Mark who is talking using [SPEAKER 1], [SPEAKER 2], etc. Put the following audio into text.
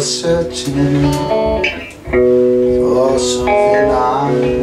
[SPEAKER 1] searching for something I